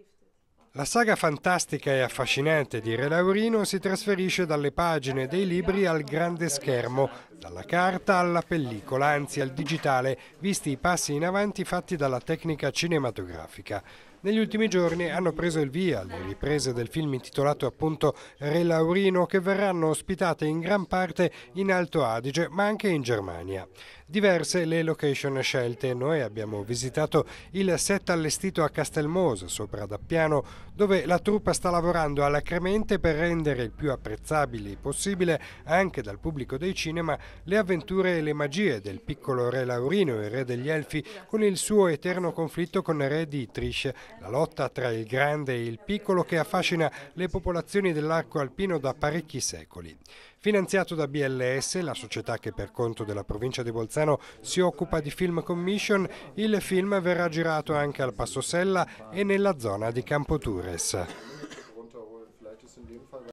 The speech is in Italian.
gifted. La saga fantastica e affascinante di Re Laurino si trasferisce dalle pagine dei libri al grande schermo, dalla carta alla pellicola, anzi al digitale, visti i passi in avanti fatti dalla tecnica cinematografica. Negli ultimi giorni hanno preso il via le riprese del film intitolato appunto Re Laurino che verranno ospitate in gran parte in Alto Adige ma anche in Germania. Diverse le location scelte, noi abbiamo visitato il set allestito a Castelmoso sopra Dappiano dove la truppa sta lavorando alacremente per rendere il più apprezzabili possibile anche dal pubblico dei cinema le avventure e le magie del piccolo Re Laurino, il re degli Elfi, con il suo eterno conflitto con Re di Trish la lotta tra il grande e il piccolo che affascina le popolazioni dell'arco alpino da parecchi secoli. Finanziato da BLS, la società che per conto della provincia di Bolzano si occupa di film commission, il film verrà girato anche al Passo Sella e nella zona di Campo Tures.